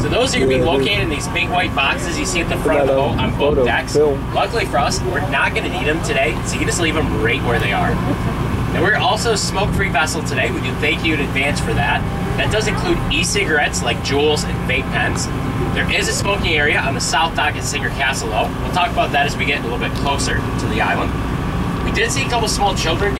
So those are going to be located in these big white boxes you see at the front of the boat on both decks. Luckily for us, we're not going to need them today, so you can just leave them right where they are. And we're also a smoke-free vessel today. We do thank you in advance for that. That does include e-cigarettes like Juuls and vape pens. There is a smoking area on the south dock at Singer Castle though. We'll talk about that as we get a little bit closer to the island. We did see a couple small children